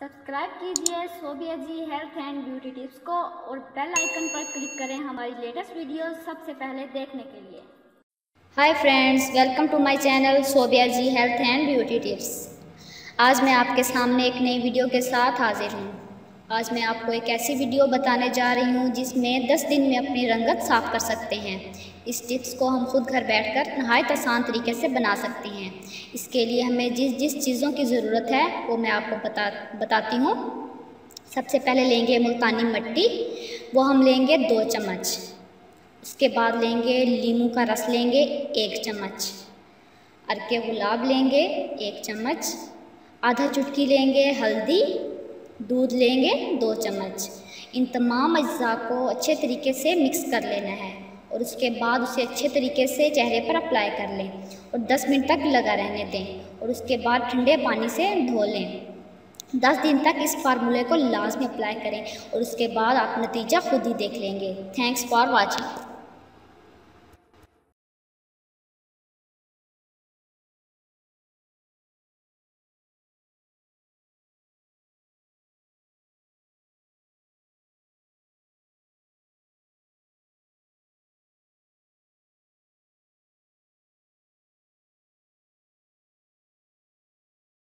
Subscribe कीजिए Sobia ji health and beauty tips को और बेल आइकन पर क्लिक करें हमारी लेटेस्ट वीडियो सबसे पहले देखने के लिए। Hi friends, welcome to my channel Sobia ji health and beauty tips. आज मैं आपके सामने एक नई वीडियो के साथ हाजिर हूँ। आज मैं आपको एक ऐसी वीडियो बताने जा रही हूँ जिसमें 10 दिन में अपनी रंगत साफ़ कर सकते हैं। इस टिप्स को हम खुद घर बैठकर नहायत आसान तरीके से बना सकते हैं। इसके लिए हमें जिस जिस चीज़ों की ज़रूरत है, वो मैं आपको बता, बताती हूँ। सबसे पहले लेंगे मुल्तानी मट्टी, वो हम लेंगे दो चम्मच। उसके बाद लेंगे लीमू का रस लेंगे एक चम्मच। अरके गुलाब लेंगे एक चम्मच। आधा चुटकी लेंगे हल्दी दूध लेंगे दो चम्मच। इन तमाम अज्जा को अच्छे तरीके से मिक्स कर लेना है और उसके बाद उसे अच्छे तरीके से चेहरे पर अप्लाई कर लें और 10 मिनट तक लगा रहने दें और उसके बाद ठंडे पानी से धो लें। 10 दिन तक इस फार्मूले को लाजमी अप्लाई करें और उसके बाद आप नतीजा खुद ही देख लेंगे। Thanks for watching